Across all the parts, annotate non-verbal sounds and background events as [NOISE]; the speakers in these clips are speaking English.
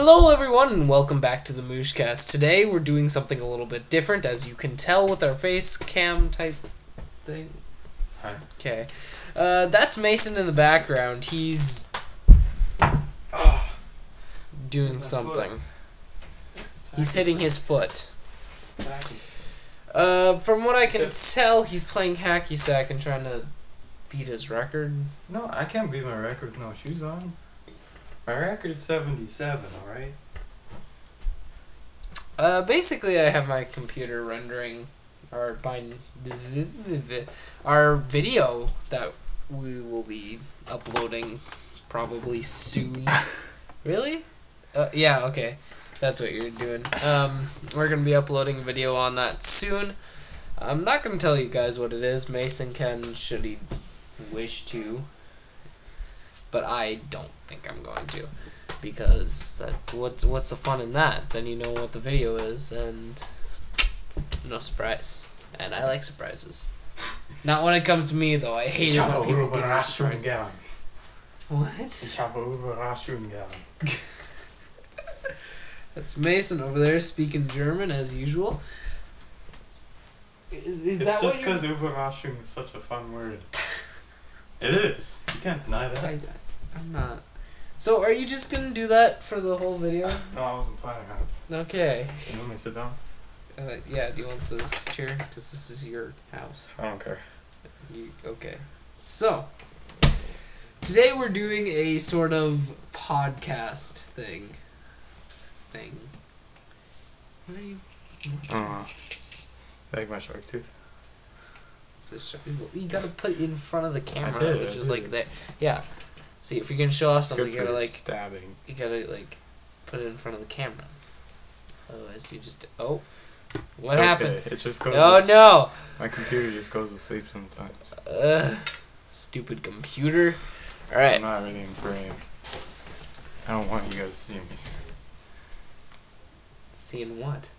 Hello, everyone, and welcome back to the Mooshcast. Today, we're doing something a little bit different, as you can tell with our face cam type thing. Hi. Okay. Uh, that's Mason in the background. He's Oh, doing something. He's hitting his foot. Uh, from what I can tell, he's playing hacky sack and trying to beat his record. No, I can't beat my record with no shoes on. My record's 77, alright? Uh, basically, I have my computer rendering our our video that we will be uploading probably soon. [LAUGHS] really? Uh, yeah. Okay, that's what you're doing. Um, we're gonna be uploading a video on that soon. I'm not gonna tell you guys what it is. Mason can, should he wish to, but I don't think I'm going to because that what's what's the fun in that? Then you know what the video is and no surprise. And I like surprises. Not when it comes to me though. I hate it when people give me surprises. What? Ich habe Überraschung gern. That's Mason over there speaking German as usual. Is, is It's that just because Überraschung is such a fun word. [LAUGHS] it is. You can't deny that. I, I'm not. So are you just gonna do that for the whole video? No, I wasn't planning on it. Okay. You want me to sit down? Uh, yeah. Do you want this chair? Because this is your house. I don't care. You, okay. So, today we're doing a sort of podcast thing. Thing. What are you? Uh, like my shark tooth. It's this sh- You gotta put it in front of the camera, did, which I is like there. Yeah. See, if you're gonna show off something, you gotta like, stabbing. you gotta like, put it in front of the camera. Otherwise, you just oh, what It's happened? Okay. It just goes. Oh no! My computer just goes to sleep sometimes. Uh, stupid computer. All right. I'm not really in frame. I don't want you guys to see me. Seeing what?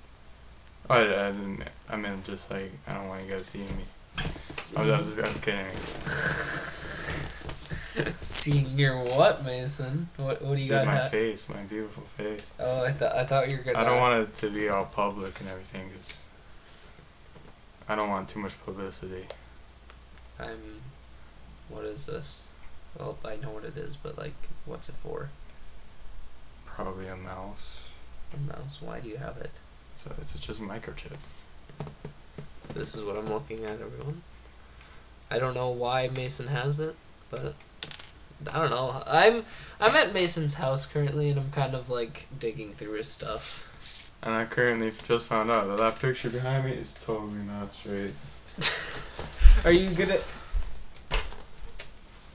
Oh, I, I didn't. I meant just like I don't want you guys seeing me. Oh, I was, I was, just, I was kidding. [LAUGHS] Seeing your what, Mason? What what do you Dude, got? my ha- face, my beautiful face. oh, I thought I thought you were gonna. I don't want it to be all public and everything, cause I don't want too much publicity. I'm. What is this? Well, I know what it is, but like, what's it for? Probably a mouse. A mouse. Why do you have it? So it's just a microchip. This is what I'm looking at, everyone. I don't know why Mason has it, but I don't know. I'm I'm at Mason's house currently, and I'm kind of like digging through his stuff. And I currently just found out that that picture behind me is totally not straight. [LAUGHS] Are you gonna?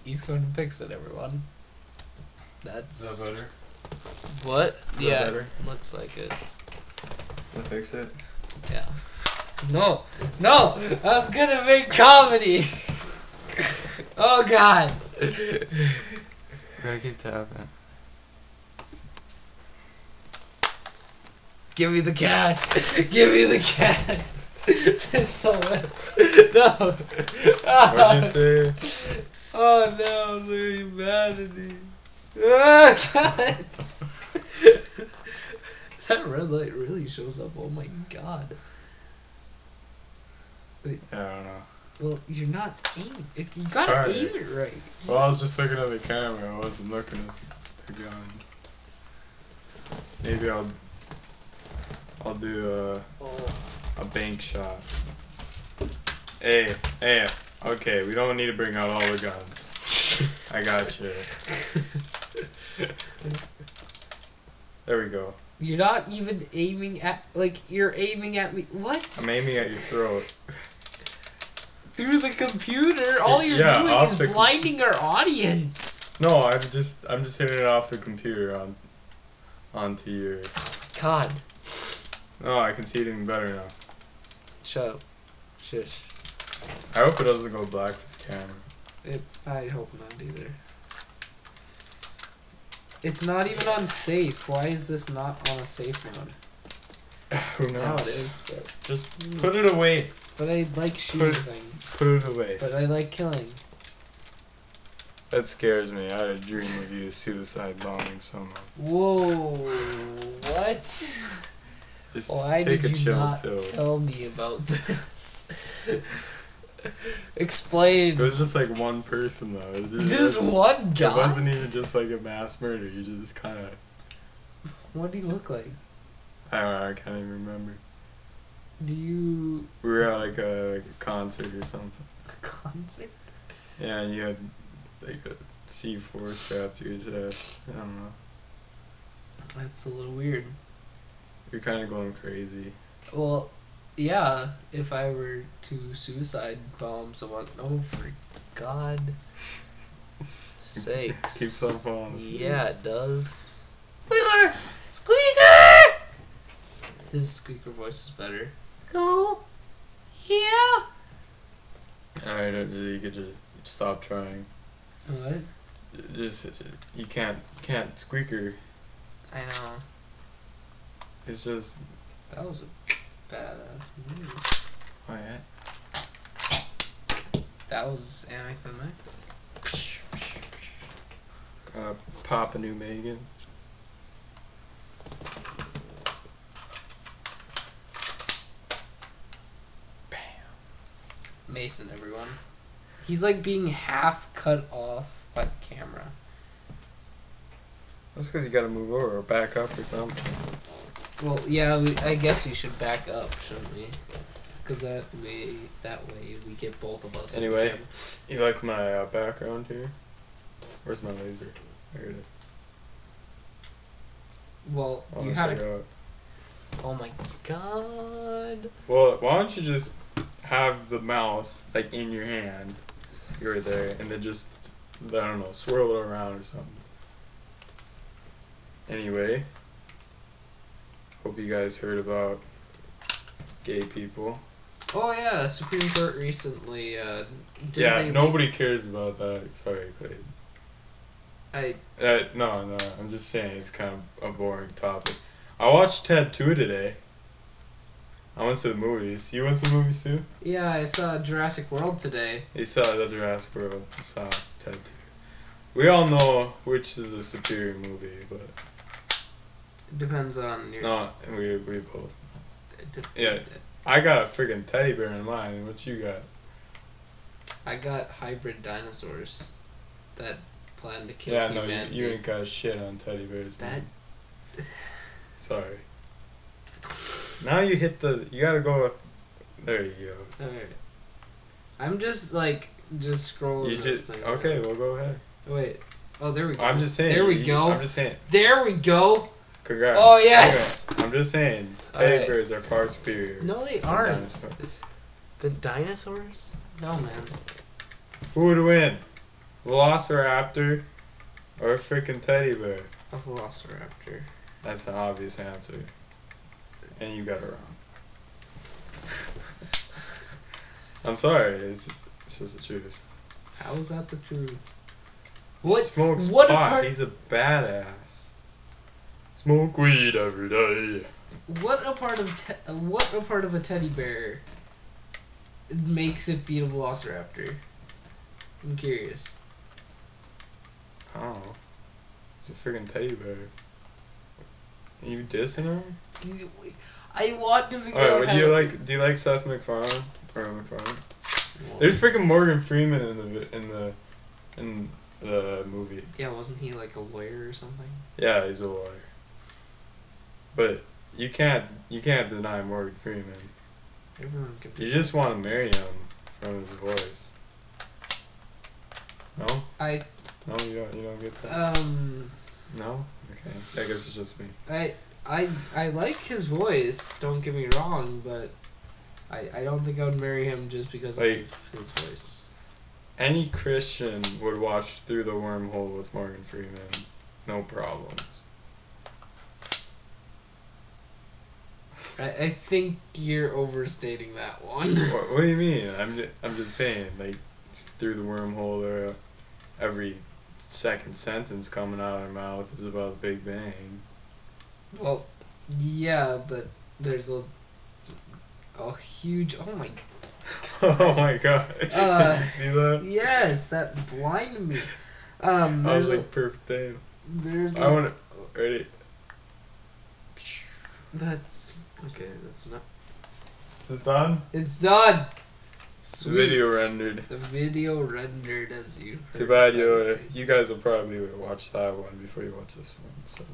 He's going to fix it, everyone. That's That better? what? Is yeah, better? looks like it. To fix it? Yeah. No, no, I was gonna make comedy. [LAUGHS] oh God. gotta keep tapping. Give me the cash. Give me the cash. [LAUGHS] This so no. What'd you say? [LAUGHS] Oh no, the humanity. Ah, God. that red light really shows up. Oh my God. Yeah, I don't know. Well, you're not aiming. You gotta Sorry. aim it right. Well, I was just looking at the camera. I wasn't looking at the gun. Maybe I'll I'll do a Oh. a bank shot. Hey, hey. Okay, we don't need to bring out all the guns. I got you. There we go. You're not even aiming at like you're aiming at me. What? I'm aiming at your throat. Through the computer, all you're Yeah, doing is the blinding our audience. No, I'm just I'm just hitting it off the computer on onto your. God, No, I can see it even better now. shut up. Shush. I hope it doesn't go black with the camera. It, I hope not either. It's not even on safe. Why is this not on a safe mode? [SIGHS] Who knows? Now it is, but Just put it away. But I like shooting Put- things. Put it away. But I like killing. That scares me. I had a dream of you suicide bombing someone. Whoa. What? Just Why take did a you not pill. tell me about [LAUGHS] this? Explain. It was just like one person though. It was just, Just one guy. It wasn't even just like a mass murder. You just kind of. What do you look like? I don't know. I can't even remember. Do you We were at like a, like a concert or something. [LAUGHS] a concert? Yeah, and you had like a C four strapped to your chest. I don't know. That's a little weird. You're kind of going crazy. Well, yeah. If I were to suicide bomb someone, oh for God [LAUGHS] sakes! Keeps on falling asleep. Yeah, it does. Squeaker! Squeaker! His squeaker voice is better. Hello? Yeah? Alright, uh, you could just stop trying. What? Just you can't you can't squeaker. I know. It's just That was a badass move. oh yeah. That was anticlimactic. Uh, Papa New Megan. Mason, everyone. He's like being half cut off by the camera. That's because you gotta move over or back up or something. Well, yeah, we, I guess we should back up, shouldn't we? Because that way, that way we get both of us. Anyway. You like my uh, background here? Where's my laser? There it is. well, Oh, you had a. forgot. Oh my god! Well, why don't you just have the mouse like in your hand, you're there, and then just I don't know, swirl it around or something. Anyway, hope you guys heard about gay people. Oh yeah, Supreme Court recently. Uh, did yeah, nobody cares about that. Sorry, Clay. I Uh, no, no, I'm just saying it's kind of a boring topic. I watched Ted 2 today. I went to the movies. You went to the movies too? yeah I saw Jurassic World today. He saw the Jurassic World. I saw Ted 2. We all know which is the superior movie, but Depends on your. no, we we both. d- d- Yeah. I got a freaking teddy bear in mine. What you got? I got hybrid dinosaurs that plan to kill yeah, no, you, humanity. you ain't got shit on teddy bears. that man. Sorry. [LAUGHS] Now you hit the. You gotta go. There you go. Alright. I'm just like just scrolling You this just thing. okay. Well, go ahead. Wait. Oh, there we go. I'm just saying. There we you- go. I'm just saying. There we go. Congrats. Oh, yes! Congrats. I'm just saying. Tigers bears are far superior. No, they aren't. dinosaurs. The dinosaurs? No, man. Who would win? Velociraptor or a freaking teddy bear? A velociraptor. That's an obvious answer. And you got it wrong. I'm sorry, it's just, it's just the truth. How is that the truth? What? smokes what pot. apart- He's a badass. Smoke weed every day. What a part of te- what a part of a teddy bear makes it beat a velociraptor? I'm curious. Oh. It's a freaking teddy bear. You dissing him? I want to figure Alright, out what do you like? Do you like Seth MacFarlane? Or MacFarlane? Well, There's freaking Morgan Freeman in the in the in the movie. yeah, wasn't he like a lawyer or something? Yeah, he's a lawyer. But you can't you can't deny Morgan Freeman. Everyone can. You just want to marry him from his voice. No, I no, you don't. You don't get that. um No. Okay. I guess it's just me. I I I like his voice. Don't get me wrong, but I I don't think I would marry him just because Like- of his voice. Any Christian would watch through the wormhole with Morgan Freeman, no problems. I, I think you're overstating that one. what, what do you [LAUGHS] mean? I'm just, I'm just saying, like, it's through the wormhole, there, every second sentence coming out of their mouth is about Big Bang. well, yeah, but there's a a huge. Oh my. [LAUGHS] oh my [LAUGHS] god! Uh, Did [LAUGHS] you see that? Yes, that blinded me. Um, I was there's like, perfect day. there's I a, want to. Ready? That's okay. That's not. Is it done? It's done. Sweet. video rendered. The video rendered as you. Too bad you you guys will probably watch that one before you watch this one. So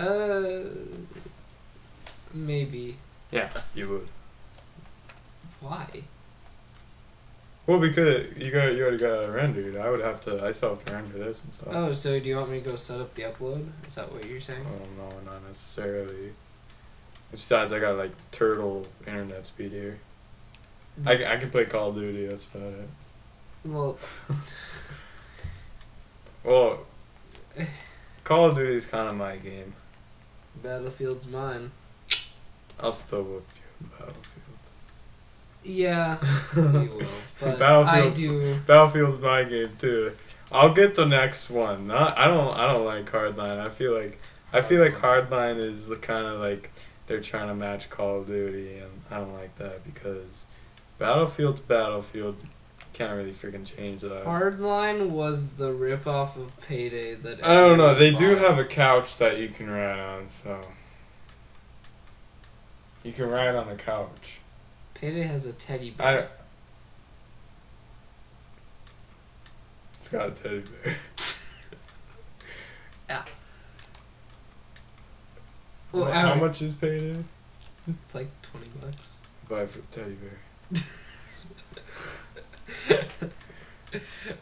Uh, maybe. yeah, you would. Why? Well, because you got you already got it rendered. I would have to. I still have to render this and stuff. Oh, so do you want me to go set up the upload? Is that what you're saying? Oh no, not necessarily. Besides, I got like turtle internet speed here. I, I can play Call of Duty. That's about it. Well, [LAUGHS] Well, Call of Duty is kind of my game. Battlefield's mine. I'll still whip you in Battlefield. Yeah, [LAUGHS] you will. But I do. Battlefield's my game too. I'll get the next one. Not, I don't. I don't like Hardline. I feel like I feel like Hardline is the kind of like they're trying to match Call of Duty, and I don't like that because Battlefield's Battlefield. Can't really freaking change that. Hardline was the ripoff of Payday that. I don't know. They everyone do have a couch that you can ride on, so you can ride on the couch. Payday has a teddy I. bear. It's got a teddy bear. [LAUGHS] Well, How- How much is payday? It's like twenty bucks. Buy for teddy bear. [LAUGHS]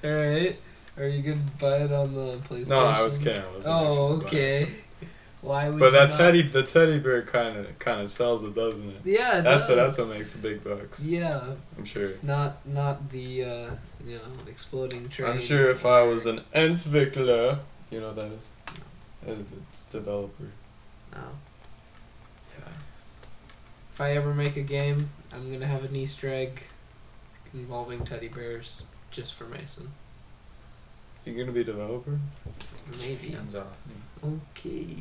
All right. Are you gonna buy it on the PlayStation? No, I was kidding. I Oh, actually buying it. okay. Why would? But that not- teddy, the teddy bear, kind of, kind of sells it, doesn't it? Yeah. it That's what. That's what makes the big bucks. Yeah, I'm sure. not not the uh, you know exploding train. I'm sure if I was an Entwickler, you know what that is? Uh, It's developer. No. Yeah. If I ever make a game, I'm gonna have an Easter egg involving teddy bears just for Mason. You're gonna be a developer? Maybe. Hands off me. Okay.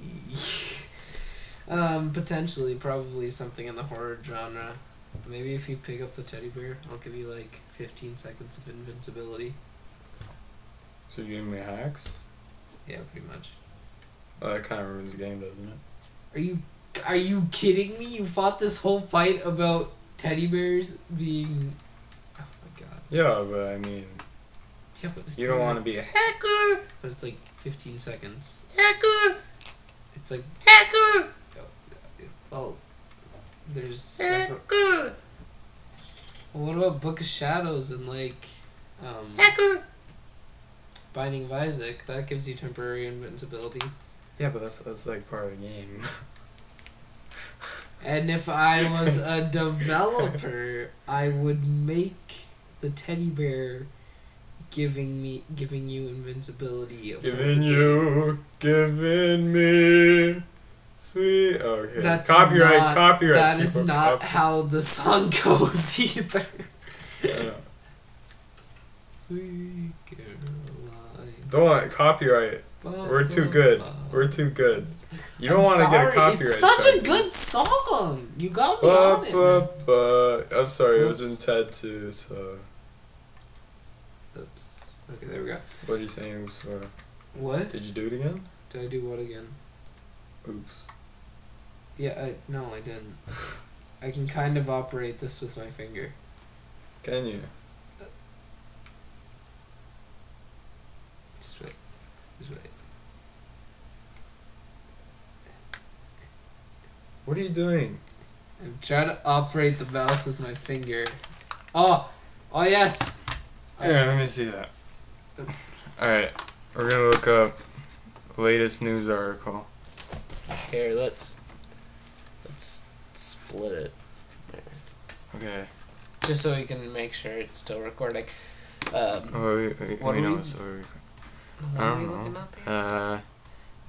[LAUGHS] um, potentially, probably something in the horror genre. Maybe if you pick up the teddy bear, I'll give you like 15 seconds of invincibility. So you're giving me hacks? Yeah, pretty much. Well, that kind of ruins the game, doesn't it? Are you are you kidding me? You fought this whole fight about teddy bears being. Oh my god. Yeah, but I mean, Yeah, but you don't only- want to be a hacker. But it's like 15 seconds. Hacker. It's like. Hacker. Well, there's several. Hacker. Well, what about Book of Shadows and like. Um, Hacker. Binding of Isaac? That gives you temporary invincibility. Yeah, but that's that's like part of the game. [LAUGHS] And if I was a [LAUGHS] developer, I would make the teddy bear giving me giving you invincibility. giving you, giving me, sweet. Okay. That's copyright. not- copyright. That is not copy- how the song [LAUGHS] goes either. Know. Sweet Caroline. Don't copyright. We're too good. We're too good. You don't want to get a copyright. It's such a good song. You got me Ba, on it. ba. I'm sorry, it was in Ted 2, so. Oops. Okay, there we go. What are you saying, oops, for? What? Did you do it again? Did I do what again? Oops. Yeah, I no, I didn't. I can kind of operate this with my finger. Can you? Uh, just wait. Just wait. What are you doing? I'm trying to operate the mouse with my finger. Oh, oh yes. Here, let me see that. [LAUGHS] Alright, we're gonna look up latest news article. Here, let's let's split it Okay. just so we can make sure it's still recording. Um, Oh, wait, wait, What wait, are no, we- sorry. what I are we don't looking know. up here? Uh,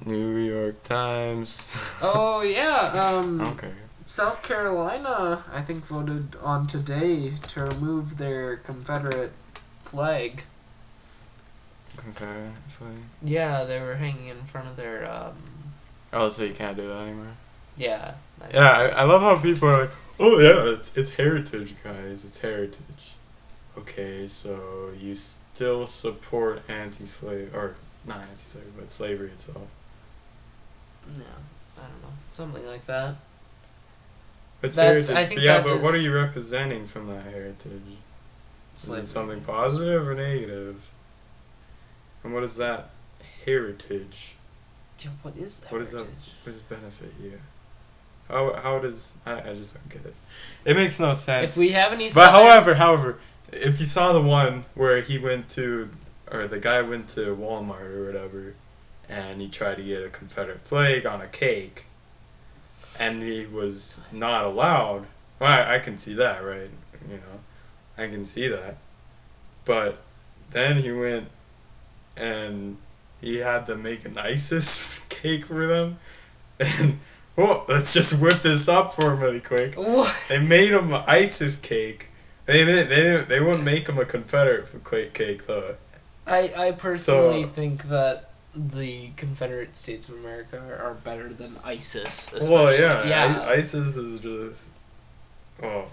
New York Times. [LAUGHS] Oh yeah. Um, okay. South Carolina, I think, voted on today to remove their Confederate flag. Confederate flag. Yeah, they were hanging in front of their um. Oh, so you can't do that anymore? Yeah. I Yeah. I, I love how people are like, oh yeah, it's, it's heritage, guys. It's heritage. Okay, so you still support anti-slave, or not anti-slavery, but slavery itself. Yeah, I don't know, something like that. It's That's- heritage. I think yeah, but what are you representing from that heritage? Is it something positive or negative? And what is that heritage? Yeah, what is that? What is that? What does benefit you? How how does I, I just don't get it. It makes no sense. If we have any, but however, however, if you saw the one where he went to, or the guy went to Walmart or whatever, and he tried to get a Confederate flag on a cake, and he was not allowed. Well, I, I can see that, right? You know, I can see that. But then he went and he had to make an ISIS [LAUGHS] cake for them, and oh, let's just whip this up for him really quick. What? They made him an ISIS cake. They didn't. They didn't. They wouldn't make him a Confederate cake cake though. I I personally So- think that the Confederate States of America are, are better than ISIS. Especially. Well, yeah. yeah. I, ISIS is just. Oh,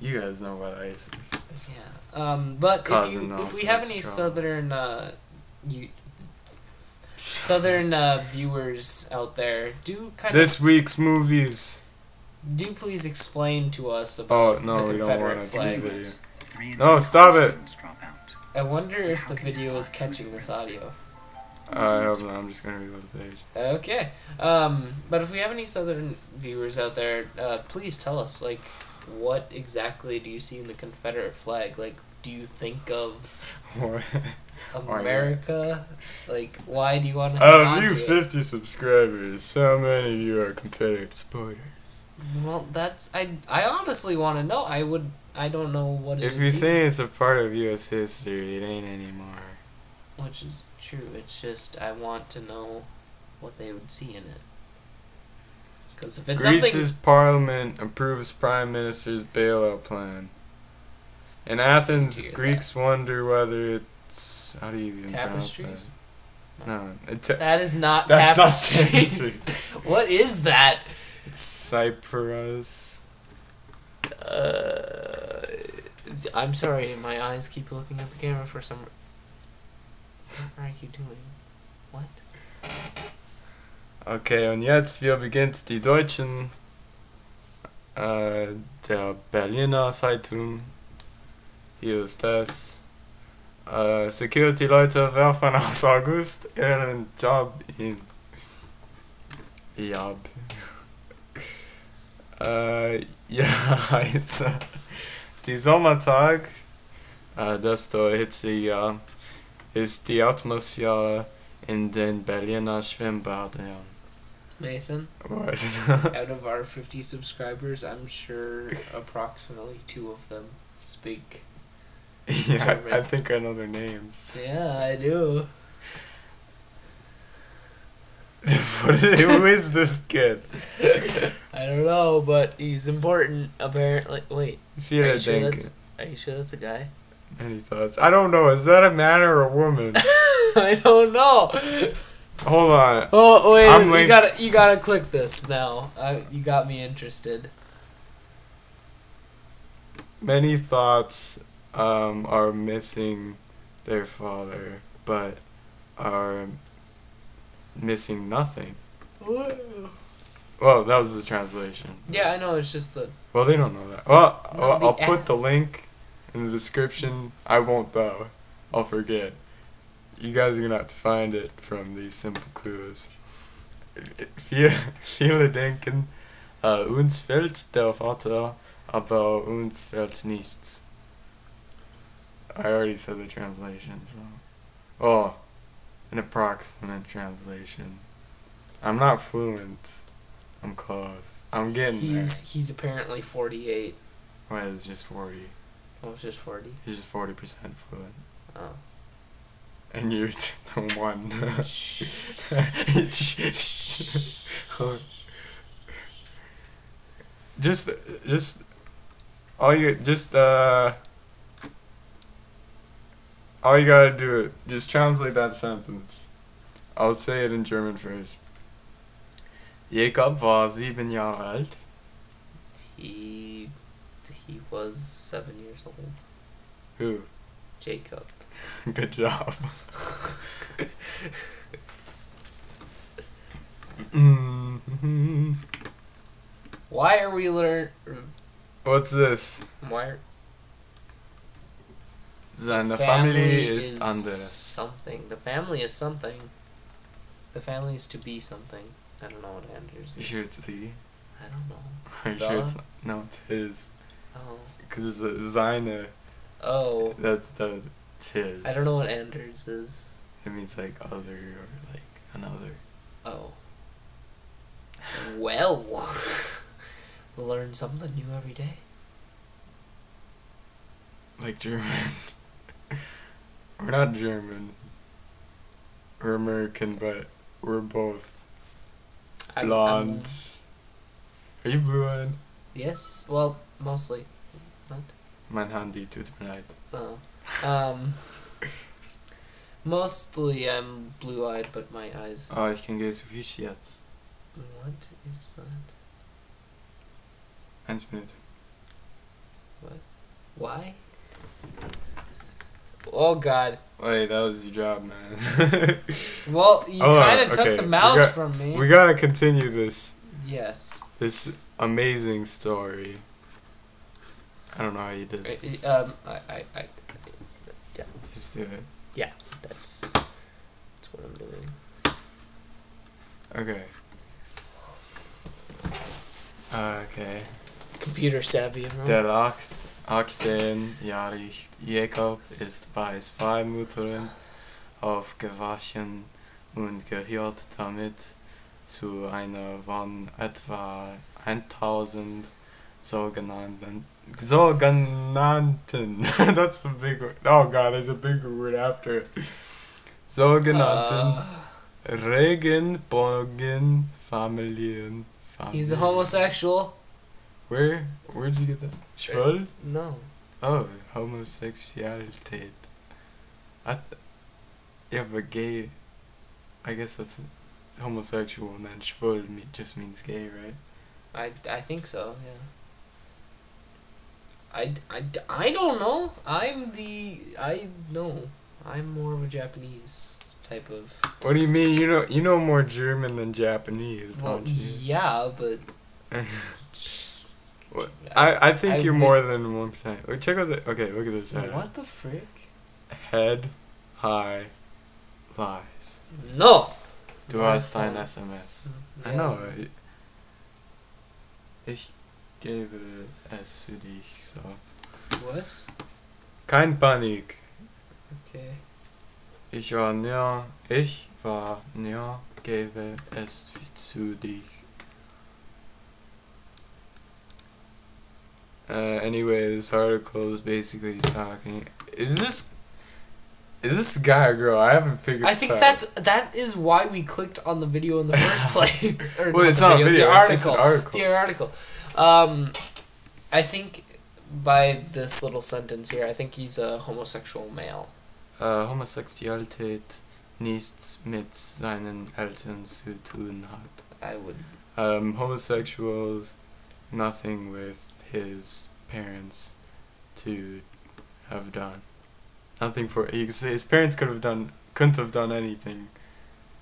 you guys know what ISIS. Yeah. Um, but if you if we have any trouble. southern uh, you southern uh, viewers out there, do kind of This week's movies. do please explain to us Oh about no, the Confederate flag. video. No, stop it. students drop out. I wonder if the video is catching this audio. Uh, hold on, I'm just gonna reload the page. Okay. Um, but if we have any southern viewers out there, uh, please tell us like what exactly do you see in the Confederate flag? Like, do you think of What? [LAUGHS] Why, yeah. America? Like, why do you want to? Out of you 50 subscribers, how many of you are Confederate supporters? Well, that's I. I honestly want to know. I would. I don't know what. it If you're saying it's a part of U.S. history, it ain't anymore. which is true. It's just I want to know what they would see in it. Because if it's Greece's something, parliament approves prime minister's bailout plan. In Athens, Hear that. Greeks wonder whether it's how do you even Tapestries? No, it's that is not That's not tapestries. [LAUGHS] [LAUGHS] what is that? It's Cyprus. Uh, I'm sorry. My eyes keep looking at the camera for some. Are you doing? What? Okay, und jetzt wir beginnt die Deutschen äh, der Berliner Zeitung. Hier ist das. Äh, Security-Leute werfen aus August ihren Job in Job. [LAUGHS] Äh, ja, heißt [LAUGHS] Die Sommertag, äh, desto hitziger ist die Atmosphäre in den Berliner Schwimmbädern. Mason, What? [LAUGHS] out of our 50 subscribers, I'm sure approximately two of them speak. [LAUGHS] yeah, I think I know their names. Yeah, I do. [LAUGHS] what is, who is this kid? I don't know, but he's important, apparently. Wait, are you sure that's, are you sure that's a guy? Any thoughts? I don't know. Is that a man or a woman? [LAUGHS] I don't know. Hold on. Oh wait, I'm you gotta you gotta click this now. I, you got me interested. Many thoughts um, are missing their father, but are missing nothing. Well, that was the translation. Yeah, I know. It's just the Well, they don't know that. Well, I'll, I'll put the link in the description. I won't though. I'll forget. You guys are gonna have to find it from these simple clues. [LAUGHS] Viele, denken, uh, uns fehlt der Vater, aber uns fehlt nichts. I already said the translation, so. Oh, an approximate translation. I'm not fluent. I'm close. I'm getting he's he's apparently forty eight. there. Well, it's just 40. Oh, it's just forty. He's just 40% fluent. Oh. And you're [LAUGHS] the one. [LAUGHS] just, just, all you, just, uh, all you gotta do, it just translate that sentence. I'll say it in German first. Jacob war sieben Jahre alt. He he was seven years old. Who? Jacob. [LAUGHS] Good job. [LAUGHS] Why are we learn? What's this? Why? Are, Seine Familie ist is anders. something. The family is something. The family is to be something. I don't know what Anders You sure it's the? I don't know. Are [LAUGHS] you The? sure it's not? No, it's his. Because it's a seine. Oh. That's the. It's his. I don't know what Anders is. It means like other or like another. Oh. Well. we'll [LAUGHS] learn something new every day. Like German. [LAUGHS] we're not German. We're American, but we're both I'm- I'm- Are you blue eyed? yes. Well, mostly. Mein Handy tut mir leid. Oh. Um. mostly I'm blue eyed, but my eyes. Oh, ich kann zu Fisch jetzt. What is that? Eins Minute. What? Why? Oh god. Wait, that was your job, man. [LAUGHS] Well, you on, kind of took the mouse got- from me. we gotta continue this yes. this amazing story. I don't know how you did I, this. I- um. I. I. I Just do it. that's. That's what I'm doing. Okay. Uh, okay. Computer savvy, everyone. Der 18-jährige Jakob ist bei zwei Müttern aufgewaschen und gehört damit zu einer von etwa 1000 sogenannten sogenannten [LAUGHS] that's a big word. Oh god, there's a bigger word after it. Sogenannten Uh, Regenbogenfamilien. he's a homosexual. Where? Where'd you get that? Schwul? No. Oh, homosexuality. I th- yeah, but gay. I guess that's homosexual, and then schwul me- just means gay, right? I, I think so, yeah. I, I, I don't know. I'm the. I know. I'm more of a Japanese type of. What do you mean? You know, you know more German than Japanese, Well, don't you? yeah, but. [LAUGHS] What? I I think I you're would- more than one percent. Look, check out the. Okay, look at this. ad. What the frick? Head, high, lies. No! Du Not hast at ein all. SMS. I know. I- Ich gebe es für dich, so. What? Kein Panik. Okay. Ich war näher, ich war näher, gebe es zu dich. Uh, anyway, this article is basically talking. Is this is this guy or girl? I haven't figured. I think out. that's that is why we clicked on the video in the first [LAUGHS] place. Well, it's the not a video. The It's article. just an article. The article. Um, I think by this little sentence here, I think he's a homosexual male. Äh, Homosexualität nichts mit seinen Eltern zu tun hat. I would. Um, homosexuals, nothing with his parents to have done. Nothing for he his parents could have done couldn't have done anything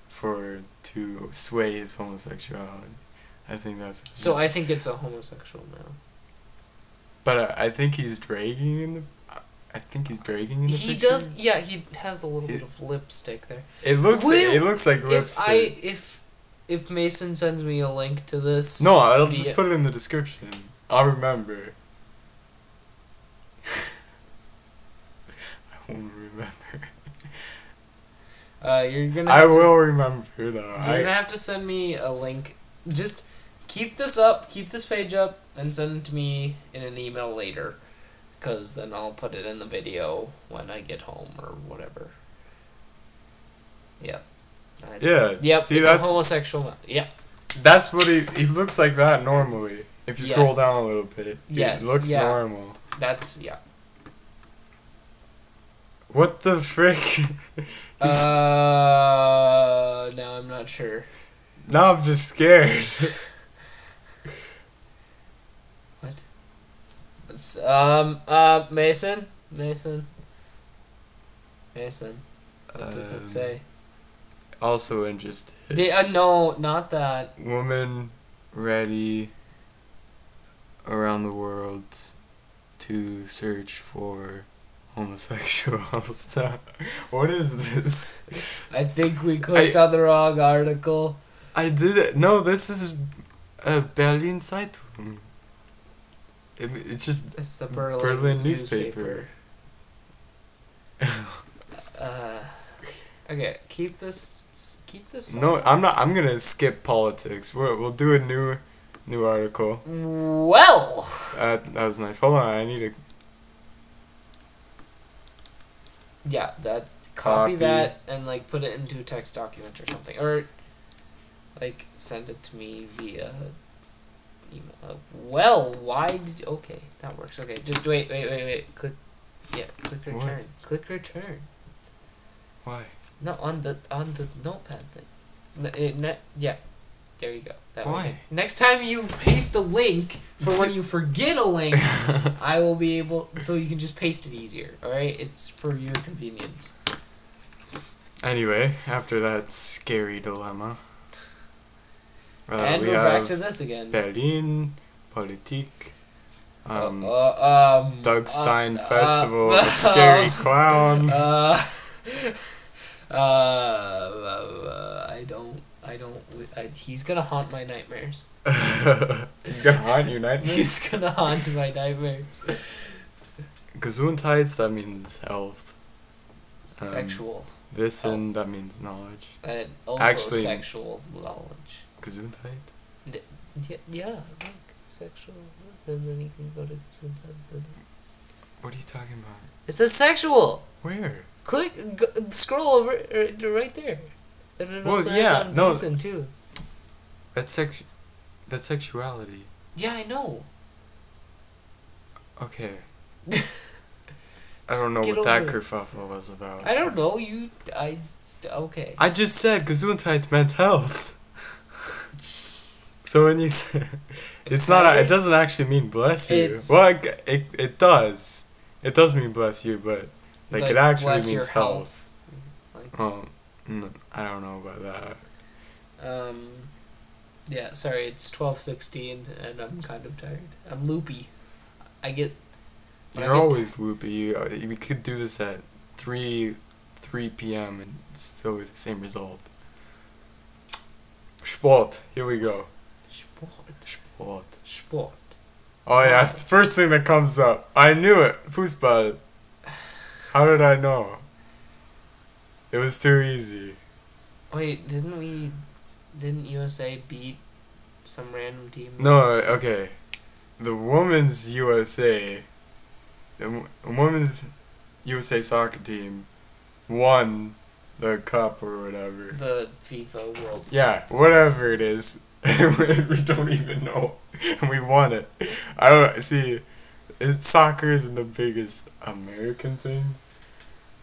for to sway his homosexuality. I think that's So I think it's a homosexual male. But uh, I think he's dragging in the. I think he's dragging in the He picture. does. Yeah, he has a little It- bit of lipstick there. It looks. Will- it looks like If lipstick. I if if Mason sends me a link to this. No, I'll just put it in the description. I'll remember. [LAUGHS] I won't remember. Uh, you're gonna. I to- will remember though. You're I gonna have to send me a link. Just keep this up, keep this page up, and send it to me in an email later. Because then I'll put it in the video when I get home or whatever. Yep. I- yeah. Yep, See it's that? a homosexual. Yep. That's what he he looks like that normally. If you scroll down a little bit, Yes, it looks yeah. normal. That's yeah. What the frick? [LAUGHS] Uh, now I'm not sure. now I'm just scared. [LAUGHS] What? It's, um. Uh. Mason. Mason. Mason. What does Um, it say? Also interested. The, uh, no, not that. Woman ready around the world to search for homosexuals. [LAUGHS] what is this? I think we clicked on the wrong article. I did it. No, this is a Berlin Zeitung. It, it's just It's the Berlin, Berlin newspaper. newspaper. [LAUGHS] Uh, okay, keep this. Keep this. no, on. I'm not. I'm gonna skip politics. We'll we'll do a new new article. Well. Uh, that was nice. Hold on, I need to Yeah, that copy, Copy. that and like put it into a text document or something, or like send it to me via email. Uh, well, why did? Okay, that works. Okay, just wait, wait, wait, wait. Click. Yeah, click What? return. Click return. Why? No, on the on the notepad thing. N- it, ne- yeah, there you go. That way. Why? Next time you paste a link for when you forget a link, [LAUGHS] I will be able so you can just paste it easier. All right, it's for your convenience. Anyway, after that scary dilemma, uh, and we we're back to this again. Berlin, Politik, um, uh, uh, um, Doug Stein Festival, scary clown. I don't. I don't. I, he's gonna haunt my nightmares. [LAUGHS] He's gonna haunt your [LAUGHS] nightmares. He's gonna haunt my nightmares. Gesundheit, that means health. Sexual Wissen, that means knowledge. and also Actually- sexual knowledge. Gesundheit? Yeah, yeah, like sexual. And then you can go to Gesundheit. What are you talking about? It says sexual. Where? Click, g- scroll over uh, right there. And it Well, also yeah, has on no. decent too. That's sex. That's sexuality. Yeah, I know. Okay. [LAUGHS] I don't know Get what that kerfuffle was about. I don't know. You, I, okay. I just said Gesundheit meant health. So when you say [LAUGHS] it's not, it doesn't actually mean bless you. It's- well, it, it it does. It does mean bless you, but like, it actually means your health. Like, Um, I don't know about that. um, yeah. Sorry, it's twelve sixteen, and I'm kind of tired. I'm loopy. I get. You're get always loopy. You, uh, we could do this at three three p.m. and still get the same result. Sport. Here we go. Sport. Sport. Sport. Oh yeah, Wow. first thing that comes up. I knew it. Fußball. How did I know? It was too easy. Wait, didn't we? Didn't USA beat some random team? No, okay. The women's USA, the women's USA soccer team, won the cup or whatever. The FIFA World. Yeah, whatever it is. [LAUGHS] we don't even know. And we won it. I don't see. It, soccer isn't the biggest American thing.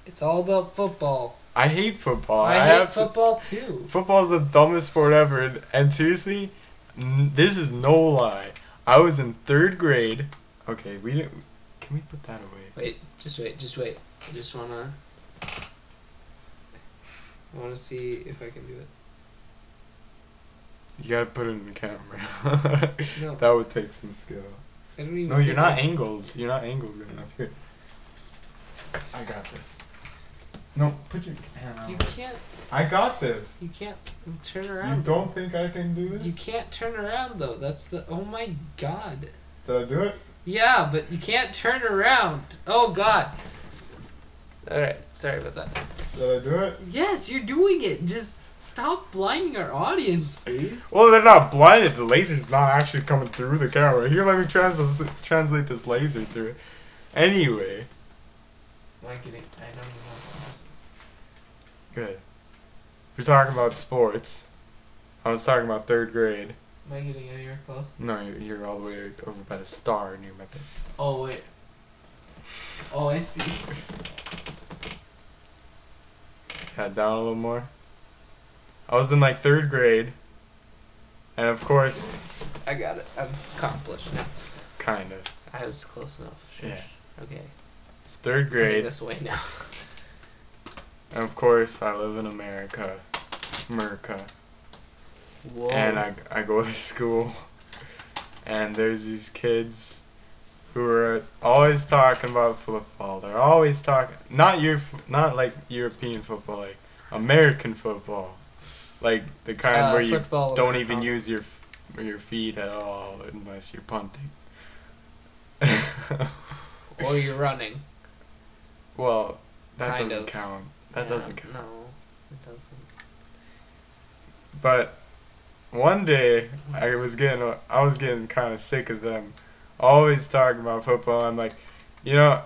It's all about football. I hate football. I, I, hate have to- football too. Football's the dumbest sport ever, and, and seriously, n- this is no lie. I was in third grade. Okay, we didn't. Can we put that away? Wait, just wait, just wait. I just wanna. I wanna see if I can do it. You gotta put it in the camera. [LAUGHS] No, that would take some skill. I don't even. No, you're not angled. You're not angled good enough. Here. I got this. No, put your hand You can't. I got this. You can't turn around. You don't think I can do this? You can't turn around though. That's the. Oh my god. Did I do it? Yeah, but you can't turn around. Oh god. All right, sorry about that. Did I do it? Yes, you're doing it. Just stop blinding our audience, please. Well, they're not blinded. The laser's not actually coming through the camera. Here, let me translate translate this laser through it. Anyway, Am I getting? I don't even know what I'm good. We're talking about sports. I was talking about third grade. Am I getting anywhere close? No, you're, you're all the way over by the star near my bed. Oh wait. Oh, I see. Yeah, down a little more. I was in like third grade, and of course, I got it. I'm accomplished now. kind of. I was close enough. Sure. Yeah. Okay. It's third grade, this way now. and of course, I live in America, America. Whoa. and I, I go to [LAUGHS] school and there's these kids who are always talking about football. They're always talking not your not like European football, like American football, like the kind Uh, where you don't even use your f- your feet at all unless you're punting. [LAUGHS] Or you're running. well, that Kind doesn't of. count. That Yeah, doesn't count. No, it doesn't. But one day I was getting I was getting kind of sick of them always talking about football. I'm like, you know,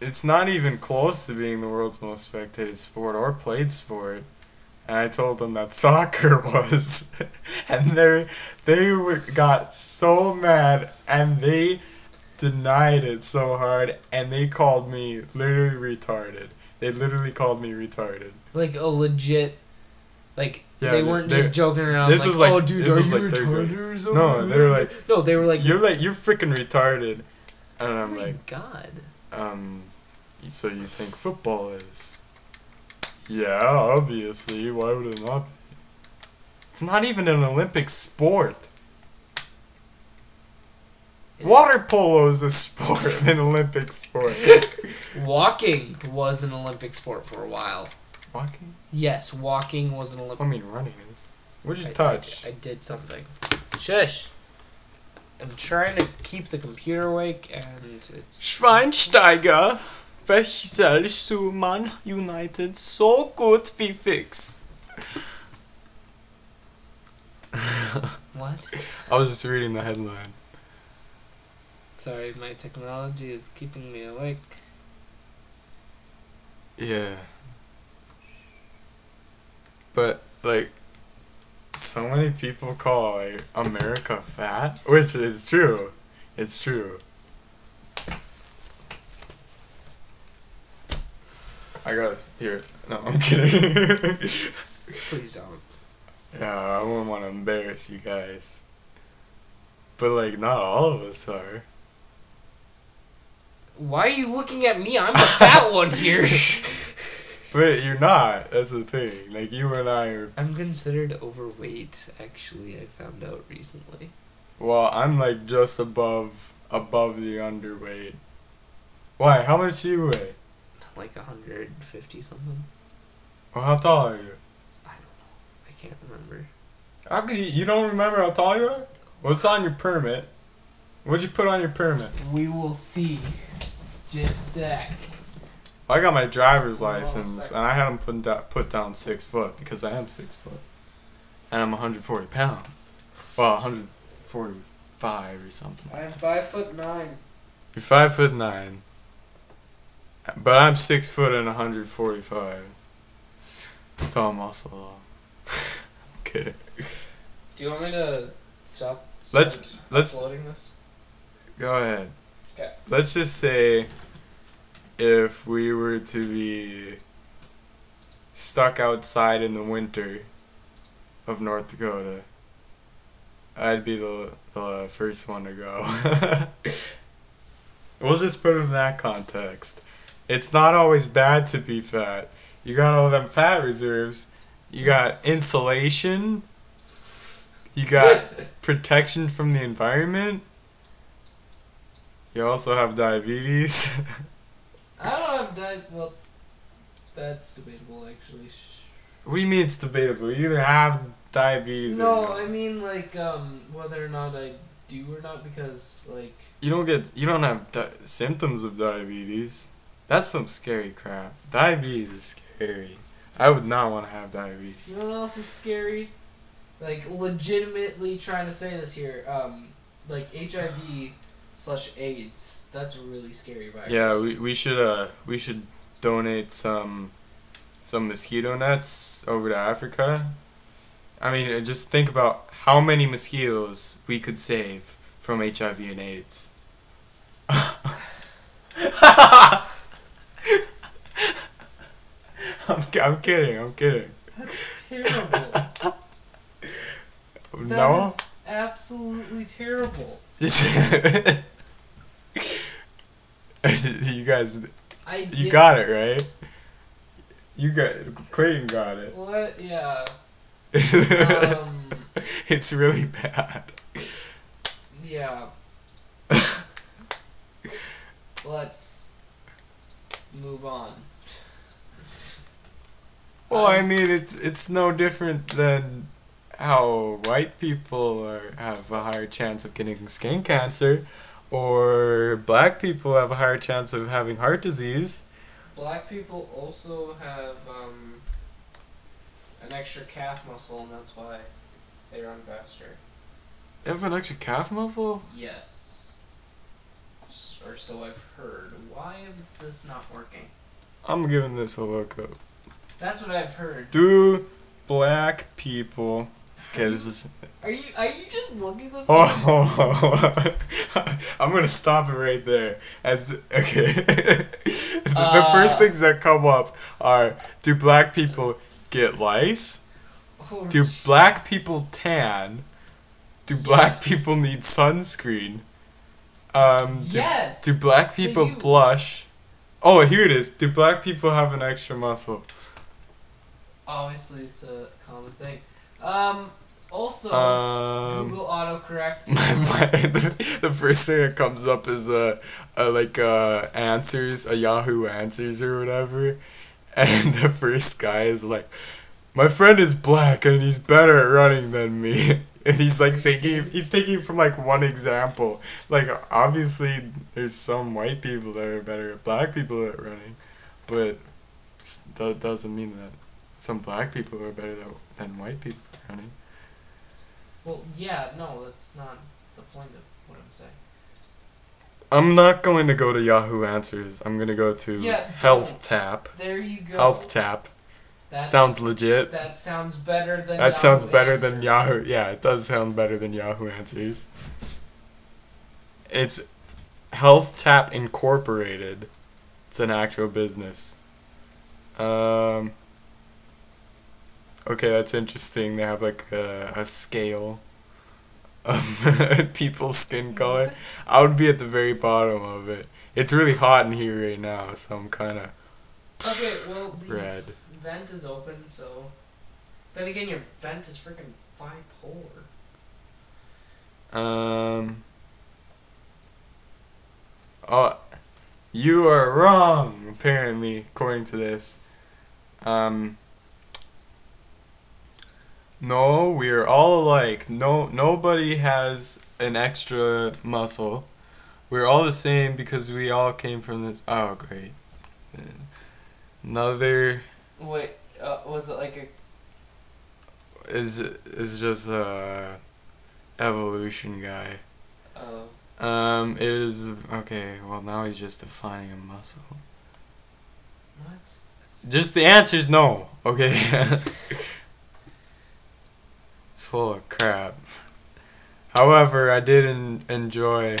it's not even close to being the world's most spectated sport or played sport. And I told them that soccer [LAUGHS] was, and they they got so mad and they denied it so hard and they called me literally retarded. They literally called me retarded. Like a legit. Like Yeah, they weren't just joking around. this like, was like- oh, dude, this are was you like retarded or something? No, they were like, No, they were like. you're like you're freaking retarded, and oh I'm my like, God. um, so you think football is? Yeah, obviously. Why would it not be? It's not even an Olympic sport. It- Water polo is a [LAUGHS] sport, an Olympic sport. [LAUGHS] Walking was an Olympic sport for a while. Walking? Yes, walking was an Olympic. I mean, running is. What'd you I- touch? I, I did something. Shush. I'm trying to keep the computer awake, and it's. Schweinsteiger, du Man United so gut wie fix? What? I was just reading the headline. Sorry, my technology is keeping me awake. Yeah. But like so many people call like America fat, which is true. It's true. I gotta hear it. No, I'm kidding. Please don't. yeah, I wouldn't want to embarrass you guys. But like, not all of us are. Why are you looking at me? I'm the fat one here. [LAUGHS] But you're not. That's the thing. Like you and I are. I'm considered overweight. Actually, I found out recently. Well, I'm like just above above the underweight. Why? How much do you weigh? Like 150 something. Well, how tall are you? I don't know. I can't remember. How could you? You don't remember how tall you are? What's on your permit? What'd you put on your permit? We will see. Just sec. I got my driver's Hold on a license, and I had him put da- put down six foot because I am six foot, and I'm 140 pounds. Well, 145 or something. I'm five foot nine. You're five foot nine, but I'm six foot and 145. So I'm also long. [LAUGHS] I'm kidding. Do you want me to stop? Let's- start let's- uploading this. Go ahead. 'Kay. Let's just say if we were to be stuck outside in the winter of North Dakota, I'd be the, the first one to go. [LAUGHS] we'll just put it in that context. It's not always bad to be fat. You got all them fat reserves. You got Yes. insulation. You got [LAUGHS] protection from the environment. You also have diabetes. I don't have diabetes. Well, that's debatable, actually. What do you mean it's debatable? You either have diabetes or No, I mean like um whether or not I do or not because like You don't get you don't have symptoms of diabetes. That's some scary crap. Diabetes is scary. I would not want to have diabetes. you know what else is scary? Like legitimately trying to say this here. Um, like HIV slash AIDS. That's really scary virus. Yeah, we, we should uh we should donate some some mosquito nets over to Africa. I mean, uh, just think about how many mosquitoes we could save from HIV and AIDS. [LAUGHS] [LAUGHS] [LAUGHS] I'm, I'm kidding. I'm kidding. That's terrible. [LAUGHS] no. That's absolutely terrible. [LAUGHS] You guys, I you got it right. You got Clayton got it. What? Yeah. Um, [LAUGHS] it's really bad. Yeah. [COUGHS] Let's move on. Well, I mean, it's it's no different than how white people are, have a higher chance of getting skin cancer, or black people have a higher chance of having heart disease. Black people also have um, an extra calf muscle, and that's why they run faster. They have an extra calf muscle. Yes. Or so I've heard. Why is this not working? I'm giving this a look up. That's what I've heard. Do black people? Okay, this is. Are you are you just looking this up? Oh, [LAUGHS] I'm gonna stop it right there. As okay, the, [LAUGHS] the Uh, first things that come up are: Do black people get lice? Oh, Do black people tan? Do black Yes. people need sunscreen? Um, do, yes. do black people you- blush? Oh, here it is. Do black people have an extra muscle? Obviously, it's a common thing. Um. Also, Um, Google autocorrect. [LAUGHS] my, my, the, the first thing that comes up is uh, uh like uh answers a Yahoo answers or whatever, [LAUGHS] and the first guy is like, my friend is black and he's better at running than me, [LAUGHS] and he's like taking he's taking from like one example, like obviously there's some white people that are better at black people at running, but that doesn't mean that some black people are better than, than white people running. Well, yeah, no, that's not the point of what I'm saying. I'm not going to go to Yahoo Answers. I'm gonna go to Yeah, Health. Tap. There you go. Health Tap That's, sounds legit. That sounds better than. That sounds Yahoo better Answers. than Yahoo. Yeah, it does sound better than Yahoo Answers. It's Health Tap Incorporated. It's an actual business. Um. Okay, that's interesting. They have like a, a scale of [LAUGHS] people's skin color. I would be at the very bottom of it. It's really hot in here right now, so I'm kind of Okay, well the red. vent is open, so. Then again, your vent is freaking bipolar. Um. Oh, you are wrong. Apparently, according to this. Um. No, we are all alike. No, nobody has an extra muscle. We're all the same because we all came from this. Oh, great. Another Wait, uh, was it like a? is is just a evolution guy. Uh, Um, it is okay. Well, now he's just defining a muscle. what? Just the answer's no. Okay. [LAUGHS] full of crap. However, I did en- enjoy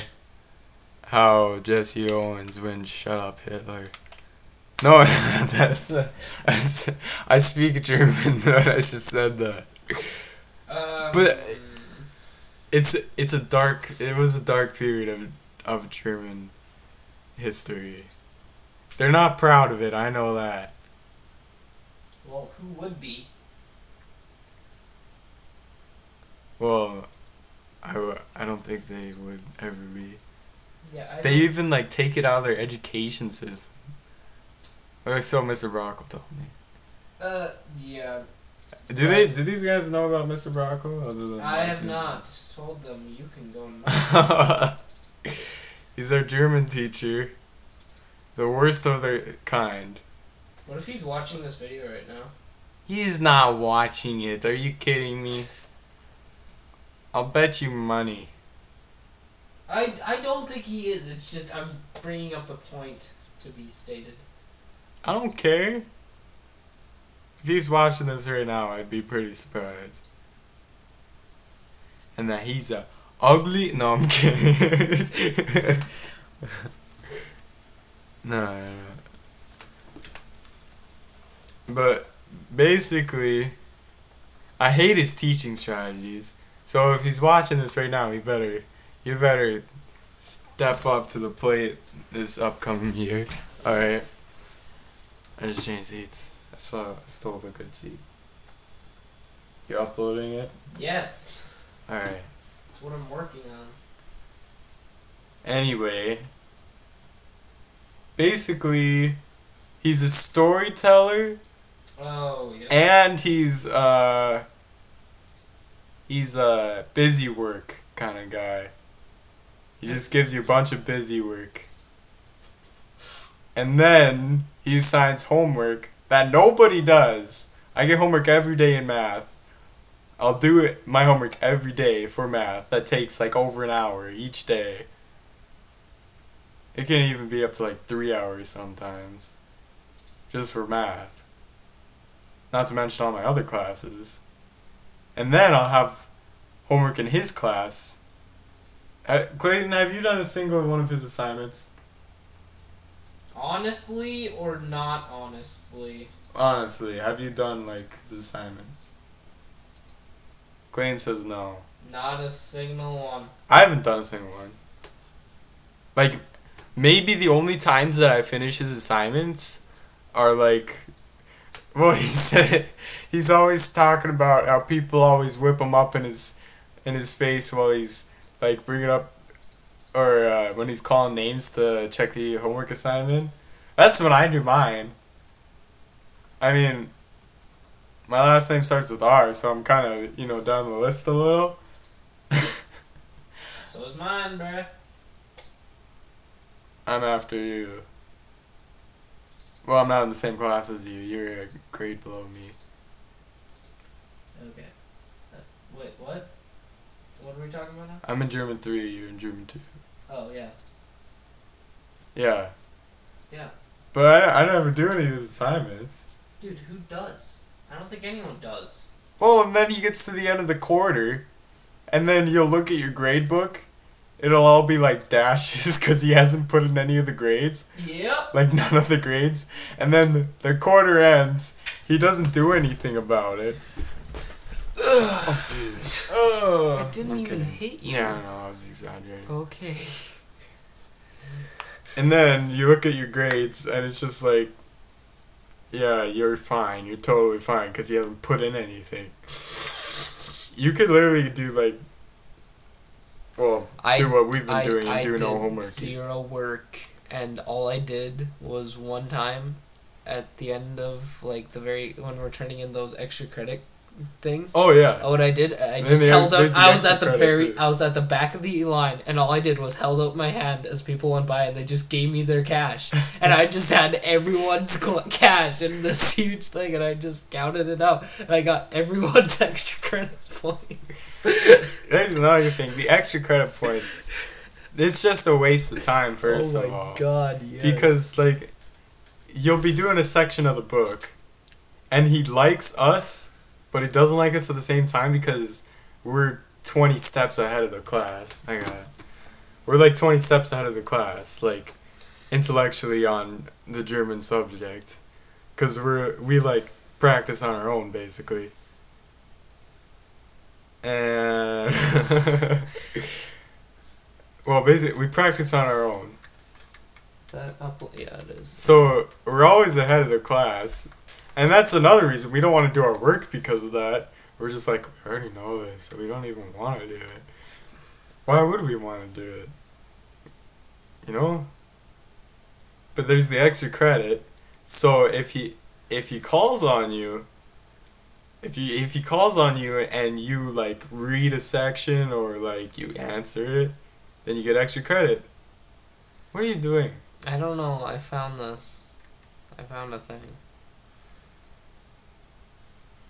how Jesse Owens went "Shut up, Hitler." No, [LAUGHS] that's, uh, that's I speak German. [LAUGHS] But I just said that. Um, But- It's it's a dark. It was a dark period of of German history. They're not proud of it. I know that. well, who would be? Well, I, w- I don't think they would ever be. Yeah, I. They even like take it out of their education system. Or so Mr. Brockle told me. Uh, yeah. Do they? Do these guys know about Mr. Brockle? Other than I have two? not told them you can go. and- [LAUGHS] He's our German teacher. The worst of their kind. what if he's watching this video right now? He's not watching it. Are you kidding me? I'll bet you money. I, I don't think he is. It's just I'm bringing up the point to be stated. I don't care. If he's watching this right now, I'd be pretty surprised. And that he's a ugly. No, I'm [LAUGHS] kidding. no, no, no. But basically, I hate his teaching strategies. So if he's watching this right now, he better, you better step up to the plate this upcoming [LAUGHS] year. All right. I just changed seats. I saw I stole a good seat. You're uploading it? Yes, Alright. that's what I'm working on. Anyway, basically, he's a storyteller Oh yeah. and he's uh he's a busy work kind of guy. He just gives you a bunch of busy work. And then he assigns homework that nobody does. I get homework every day in math. I'll do it my homework every day for math. That takes like over an hour each day. It can even be up to like three hours sometimes. Just for math. Not to mention all my other classes. And then I'll have homework in his class. Uh, Clayton, have you done a single one of his assignments? Honestly or not honestly? Honestly, have you done like his assignments? Clayton says no. Not a single one. I haven't done a single one. Like, maybe the only times that I finish his assignments are like, well, [LAUGHS] he said he's always talking about how people always whip him up in his in his face while he's like bringing up or uh, when he's calling names to check the homework assignment. That's when I do mine. I mean, my last name starts with R, so I'm kind of you know down the list a little. So is mine, bruh. I'm after you. Well, I'm not in the same class as you. You're a grade below me. Okay. Uh, wait, what? What are we talking about now? I'm in German 3, you're in German 2. Oh yeah. Yeah. Yeah. But I, I never do any of these assignments. Dude, who does? I don't think anyone does. Well, and then he gets to the end of the quarter, and then you'll look at your grade book. It'll all be like dashes [LAUGHS] because he hasn't put in any of the grades. Yep. Like none of the grades. And then the, the quarter ends. He doesn't do anything about it. Oh, jeez. Oh, I didn't I'm even kidding. hit you. Yeah, I know, I was exaggerating. Okay. And then you look at your grades, and it's just like, yeah, you're fine. You're totally fine because he hasn't put in anything. You could literally do like, well, I do what we've been I, doing and I do no homework. zero work, and all I did was one time, at the end of like the very when we're turning in those extra credit things. Oh yeah. Oh, what I did, I And just held up. I was at the very, too. I was at the back of the line, and all I did was held up my hand as people went by, and they just gave me their cash, [LAUGHS] and I just had everyone's cash in this huge thing, and I just counted it up, and I got everyone's [LAUGHS] extra credit points. [LAUGHS] There's another thing. The extra credit points. It's just a waste of time. First oh of all. god! Yes. because like you'll be doing a section of the book and he likes us but it doesn't like us at the same time because we're 20 steps ahead of the class i got it we're like 20 steps ahead of the class like intellectually on the german subject because we're we like practice on our own basically and [LAUGHS] well basically we practice on our own Is that up? Yeah, it is. so we're always ahead of the class. And that's another reason we don't want to do our work because of that. We're just like, we already know this, so we don't even want to do it. Why would we want to do it? You know? But there's the extra credit. So if he if he calls on you if he if he calls on you and you like read a section or like you answer it, then you get extra credit. What are you doing? I don't know. I found this. I found a thing.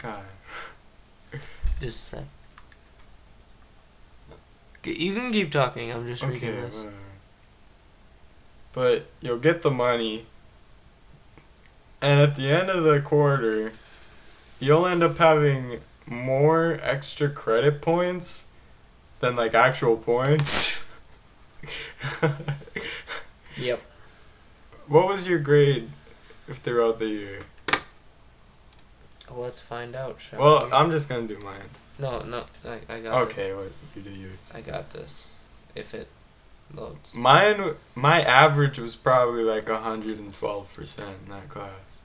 God. Just a sec. You can keep talking. I'm just Okay, reading this. whatever. But you'll get the money, and at the end of the quarter, you'll end up having more extra credit points than like actual points. [LAUGHS] Yep. what was your grade throughout the year? Let's find out, shall Well, we? I'm just gonna do mine. no, no. I, I got Okay, what you do yours? I got this. If it loads. Mine, my average was probably like hundred and twelve percent in that class.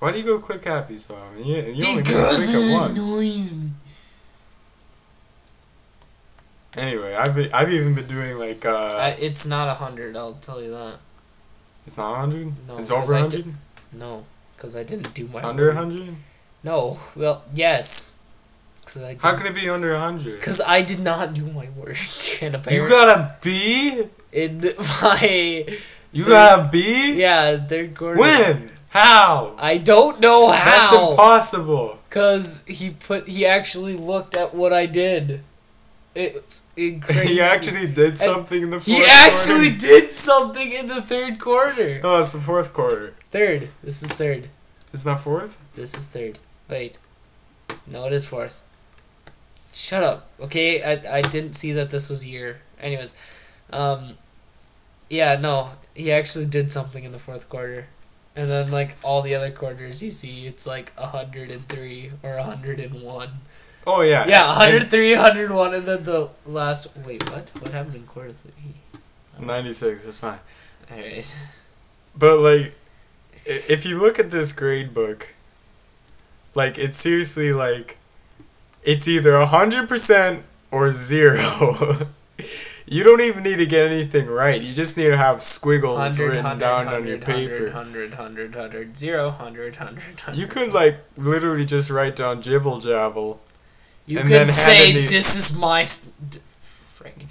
Why do you go click happy so often? You, you only get to click it once. annoys me. Anyway, I've been, I've even been doing like uh, Uh, it's not a hundred. I'll tell you that. it's not a hundred. No, it's 'cause over I hundred. No, because I didn't do my. Under hundred. No, well, yes. Because I. How can it be under hundred? Because I did not do my work, [LAUGHS] and You got a B. in [LAUGHS] my You got a B. yeah, they're going. When? How? I don't know how. That's impossible. Cause he put he actually looked at what I did. It's incredible. [LAUGHS] he actually did something in the fourth he actually quarter. did something in the third quarter. No, it's the fourth quarter. Third. This is third. Is not fourth. This is third. Wait. No, it is fourth. Shut up. Okay, I I didn't see that this was year. Anyways, um, yeah, no, he actually did something in the fourth quarter, and then like all the other quarters you see, it's like a hundred and three or a hundred and one. Oh yeah. Yeah, and- 103, 101, and then the last. Wait, what? What happened in quarter three? Ninety-six. It's fine. Alright. But like, if you look at this grade book, like it's seriously like, it's either a hundred percent or zero. [LAUGHS] you don't even need to get anything right. You just need to have squiggles 100, written 100, down 100, on your 100, paper. 100, 100, 100, 0, 100, 100, 100. You could like literally just write down jibble jabble. You could say, this is my. s- d- Frank.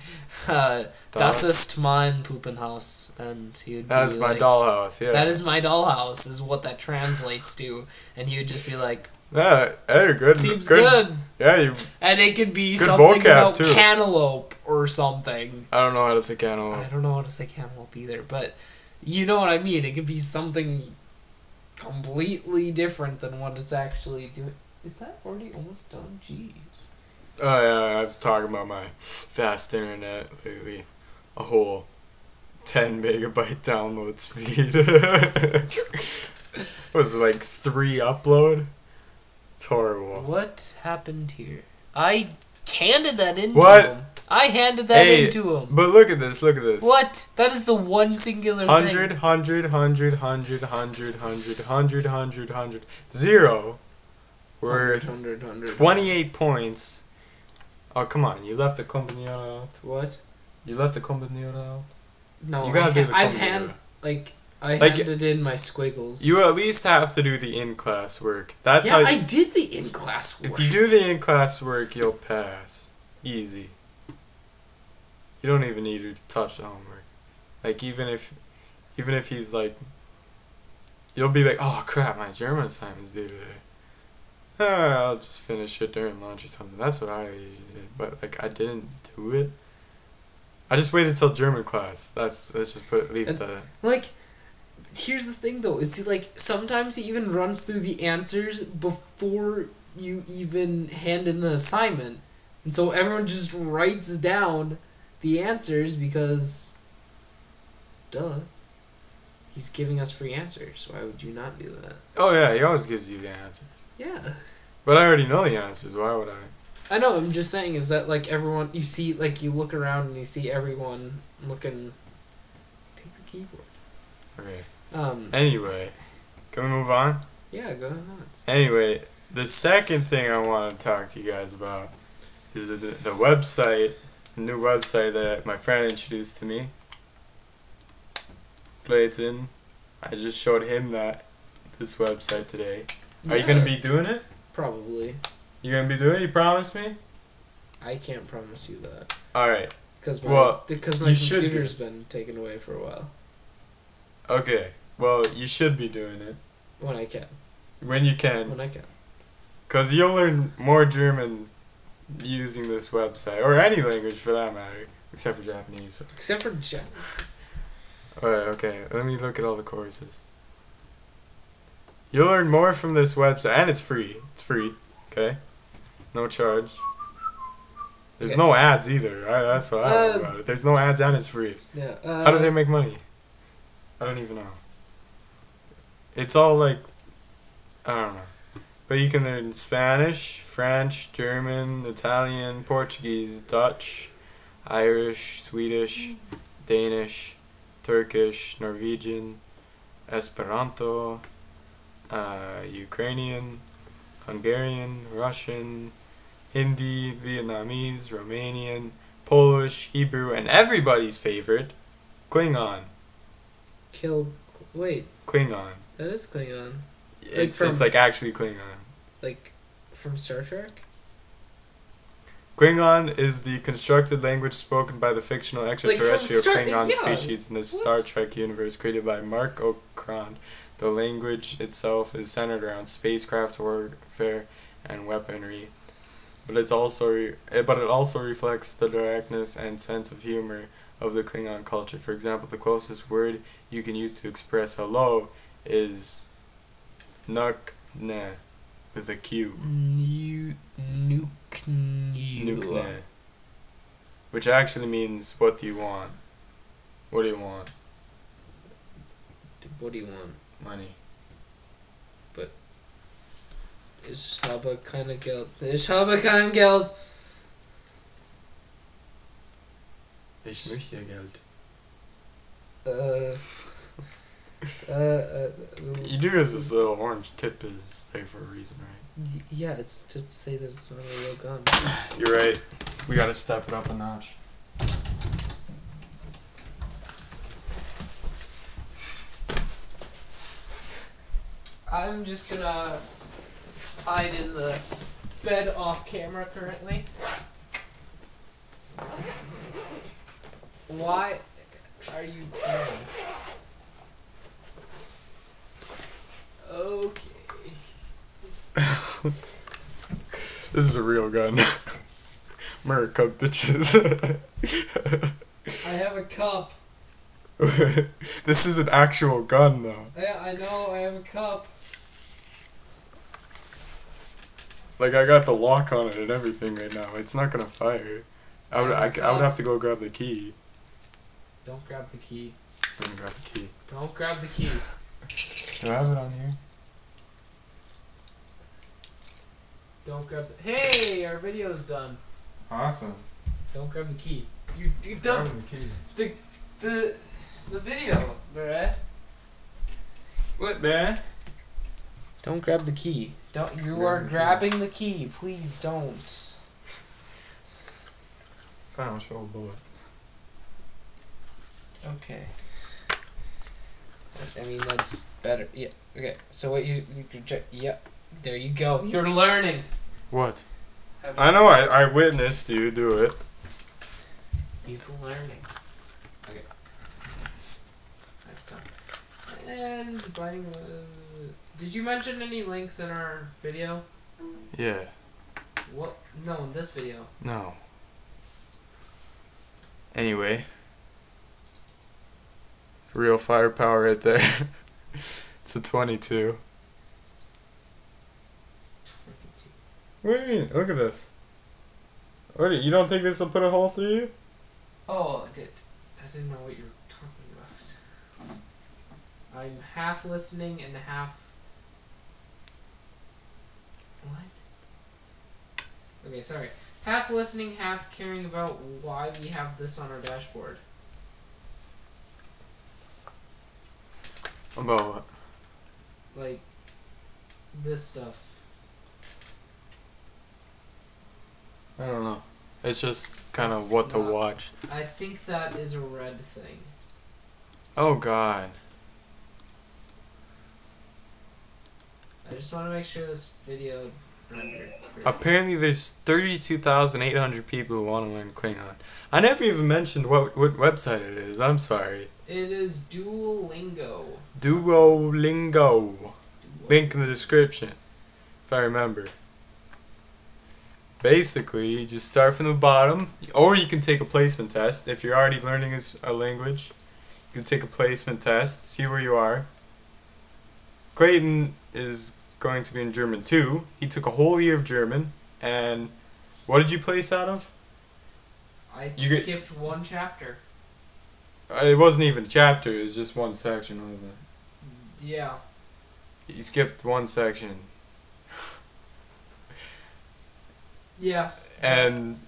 Uh, das ist mein Puppenhaus. And he would That be is my like, dollhouse. Yeah. That is my dollhouse, is what that translates to. And he would just be like, Yeah. Hey, good. seems good. Yeah. You. And it could be Good something about too. cantaloupe or something. I don't know how to say cantaloupe. I don't know how to say cantaloupe either, but you know what I mean. It could be something completely different than what it's actually doing. Is that already almost done? Jeez. Oh yeah, I was talking about my fast internet lately. A whole ten megabyte download speed. [LAUGHS] was like three upload? It's horrible. What happened here? I handed that into What? him. I handed that Hey, into him. But look at this, look at this. What? That is the one singular Hundred, thing. hundred, hundred, hundred, hundred, hundred, hundred, hundred, hundred, zero. Worth 100, 100, 28 points. Oh, come on. You left the company out. What? You left the company out. No, You gotta I do the. I've hand like I Like- handed in my squiggles. You at least have to do the in class work. That's yeah, how. I did the in class work. if you do the in class work, you'll pass. Easy. You don't even need to touch the homework. Like even if, even if he's like, you'll be like, oh crap, my German assignment's due today. Ah, I'll just finish it during lunch or something. That's what I usually did. But like I didn't do it. I just waited till German class. That's let's just put leave And- that. Like, here's the thing though, is he like sometimes he even runs through the answers before you even hand in the assignment, and so everyone just writes down the answers because, duh, he's giving us free answers. Why would you not do that? Oh yeah, he always gives you the answers. Yeah. But I already know the answers. Why would I? I know. I'm just saying is that like everyone you see like you look around and you see everyone looking. Take the keyboard. Okay. Um. Anyway, can we move on? Yeah. Go ahead. Anyway, the second thing I want to talk to you guys about is the, the website, the new website that my friend introduced to me. Clayton, I just showed him that this website today. Are you gonna be doing it? Probably. You gonna be doing it? You promise me? I can't promise you that All right. because my Well, because my you should do. computer's been taken away for a while. Okay. Well, you should be doing it When I can, when you can. when I can. Because you'll learn more German using this website, or any language for that matter, except for Japanese. Except for Jen. Alright, okay, let me look at all the courses. You'll learn more from this website, and it's free. It's free, okay? No charge. There's no ads either. I, that's what I love Uh, about it. There's no ads, and it's free. Yeah. Uh, How do they make money? I don't even know. It's all like, I don't know. But you can learn Spanish, French, German, Italian, Portuguese, Dutch, Irish, Swedish, Danish, Turkish, Norwegian, Esperanto, uh, Ukrainian, Hungarian, Russian, Hindi, Vietnamese, Romanian, Polish, Hebrew, and everybody's favorite, Klingon. Kill. Wait, Klingon. that is Klingon. It's, from- it's like actually Klingon. Like from Star Trek. Klingon is the constructed language spoken by the fictional extraterrestrial Star- Klingon yeah, species in the what? Star Trek universe created by Marc Okrand. The language itself is centered around spacecraft warfare and weaponry, but it's also re- eh, but it also reflects the directness and sense of humor of the Klingon culture. For example, the closest word you can use to express hello is nuk ne with a Q. New Nukne. Which actually means what do you want? What do you want? What do you want? Money. Ich habe keine Geld. Ich habe kein Geld. Ich möchte Geld. Uh. Uh, uh, You do as this little orange tip is there for a reason, right? y- yeah, it's to say that it's not a real gun. [SIGHS] You're right. We gotta step it up a notch. I'm just gonna hide in the bed off camera currently. Why are you playing? Okay. Just [LAUGHS] This is a real gun. [LAUGHS] America, bitches. I have a cup. [LAUGHS] this is an actual gun, though. Yeah, I know. I have a cup. Like I got the lock on it and everything right now. It's not gonna fire. I would, I, I would have to go grab the key. Don't grab the key. Gonna grab the key. Don't grab the key. Do I have it on here? Don't grab the. Hey, our video's done. Awesome. Don't grab the key. You, you don't. Grab the key. The the the video, bruh. What, man? Don't grab the key. Don't. You Grab are the key. grabbing the key. Please don't. Final show bullet. Okay. I mean that's better. Yeah. Okay. So what you? you could ju- yeah. There you go. You're learning. What? Have- I know. I, I witnessed you do it. He's learning. Okay. That's done. And biting. Uh, did you mention any links in our video? Yeah. What? No, in this video. No. Anyway. Real firepower right there. [LAUGHS] it's a 22. What do you mean? Look at this. What? do you you don't think this will put a hole through you? Oh, I did. I didn't know what you were talking about. I'm half listening and half. What? Okay, sorry. Half listening, half caring about why we have this on our dashboard. About what? Like, this stuff. I don't know. It's just kind of what to watch. I think that is a red thing. Oh god. I just want to make sure this video. Apparently, there's 32,800 people who want to learn Klingon. I never even mentioned what what website it is. I'm sorry. It is Duolingo. Duolingo. Duo- Link in the description, if I remember. Basically, you just start from the bottom, or you can take a placement test. If you're already learning a language, you can take a placement test, see where you are. Clayton is going to be in German too. He took a whole year of German, and what did you place out of? I You get- skipped one chapter. Uh, It wasn't even a chapter, it was just one section, wasn't it? Yeah. He skipped one section. Yeah. and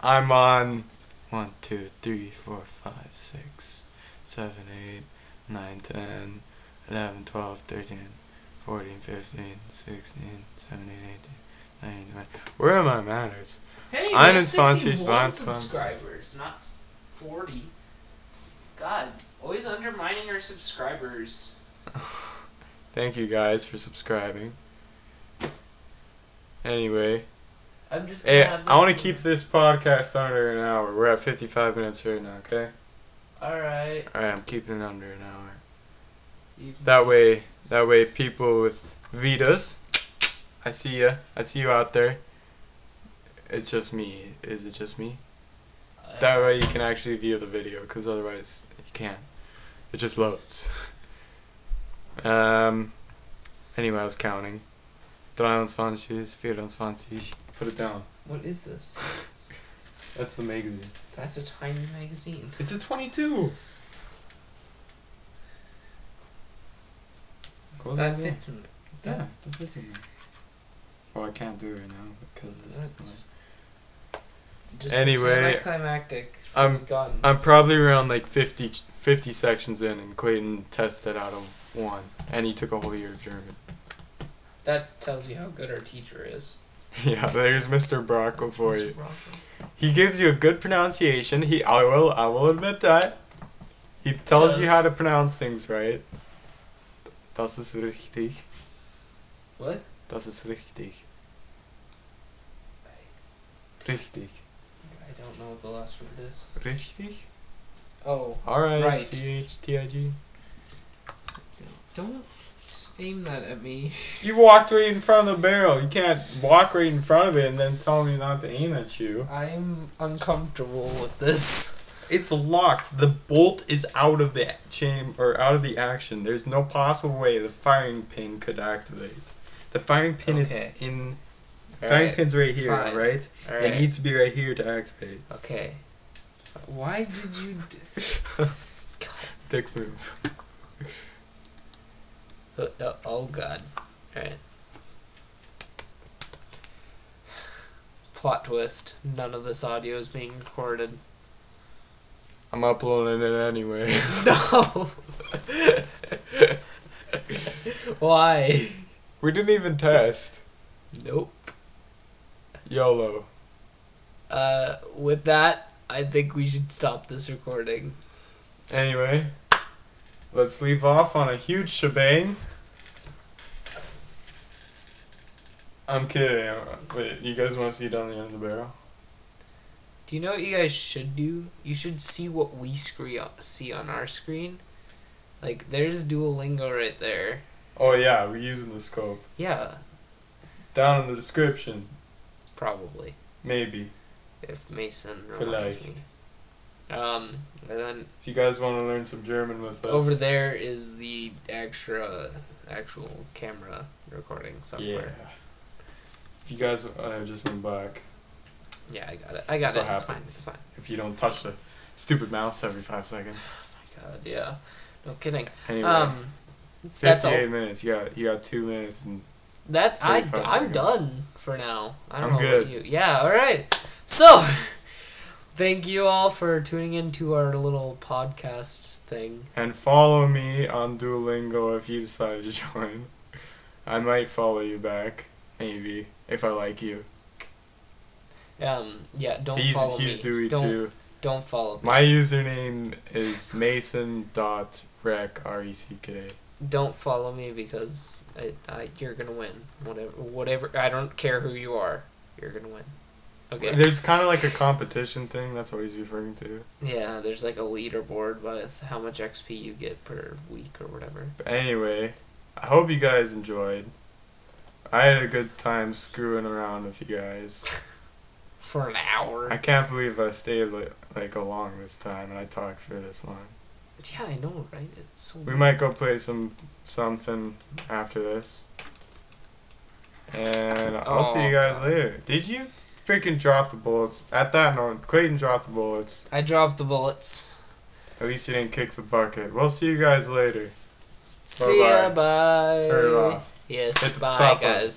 I'm on one, two, three, four, five, six, seven, eight, nine, ten, eleven, twelve, thirteen, fourteen, fifteen, sixteen, seventeen, eighteen, nineteen, twenty. Where are my manners? Hey, 21 61 Swanson. subscribers, not 40. God, always undermining our subscribers. [LAUGHS] Thank you guys for subscribing. Anyway, I'm just gonna hey, have I want to keep this podcast under an hour. We're at 55 minutes right now, okay? Alright. Alright, I'm keeping it under an hour. That way, that way people with Vitas, I see ya. I see you out there. It's just me. Is it just me? That way you can actually view the video, because otherwise you can't. It just loads. [LAUGHS] um. Anyway, I was counting. 23, 24. Put it down. What is this? [LAUGHS] That's the magazine. That's a tiny magazine. It's a 22. Close That door. fits in there. Yeah, that fits in there. Well, I can't do it right now because this is. That's just Anyway, anticlimactic. I'm- gone. I'm probably around like 50, 50 sections in, and Clayton tested out of one, and he took a whole year of German. that tells you how good our teacher is. [LAUGHS] yeah, there's Mr. Brockle for Mr. you. Brockle. He gives you a good pronunciation. He, I will, I will admit that. He tells you how to pronounce things right. Das ist richtig. What? Das ist richtig. Richtig. I don't know what the last word is. Richtig? Oh, Alright, Right. C H T I G. don't aim that at me. [LAUGHS] You walked right in front of the barrel. You can't walk right in front of it and then tell me not to aim at you. I'm uncomfortable with this. It's locked. The bolt is out of the chamber or out of the action. There's no possible way the firing pin could activate. The firing pin Okay. is in. The firing Alright, pin's right here, fine. right? It needs to be right here to activate. Okay. Why did you. D- [LAUGHS] Dick move. Uh, uh, oh god. Alright. Plot twist. None of this audio is being recorded. I'm uploading it anyway. [LAUGHS] [LAUGHS] No! [LAUGHS] Why? we didn't even test. Nope. YOLO. Uh, with that, I think we should stop this recording. Anyway, let's leave off on a huge shebang. I'm kidding. Wait, you guys want to see down the end of the barrel? Do you know what you guys should do? You should see what we scree- see on our screen. Like, there's Duolingo right there. Oh yeah, we're using the scope. Yeah, Down in the description, probably. maybe. If Mason reminds me. Um, and then If you guys want to learn some German with us. over there is the extra, actual camera recording Yeah. software. If you guys uh, just went back, Yeah, I got it. I got That's it. what It's fine. It's fine. if you don't touch the stupid mouse every five seconds. [SIGHS] Oh my god, yeah. No kidding. Anyway, Um, fifty-eight minutes. You got you got two minutes and That I 35 I'm done for now. I don't I'm know good. you. Yeah. All right. So, [LAUGHS] thank you all for tuning into our little podcast thing. and follow me on Duolingo if you decide to [LAUGHS] join. I might follow you back, maybe if I like you. Um. Yeah. Don't he's follow he's me. Duey don't too. don't follow me. My username is Mason dot Reck r e c k. don't follow me because I, I you're gonna win. Whatever. Whatever. I don't care who you are. You're gonna win. Okay. There's kind of like a competition thing. That's what he's referring to. Yeah. There's like a leaderboard with how much XP you get per week or whatever. But anyway, I hope you guys enjoyed. I had a good time screwing around with you guys. [LAUGHS] For an hour. I can't believe I stayed like, like along this time and I talked for this long. yeah, I know, right? It's so. We might go play some something after this. And I'll see you Oh, guys God. later. Did you freaking drop the bullets? At that note, Clayton dropped the bullets. I dropped the bullets. At least you didn't kick the bucket. We'll see you guys later. See ya, Bye-bye. bye. Turn it off. Yes, bye, guys.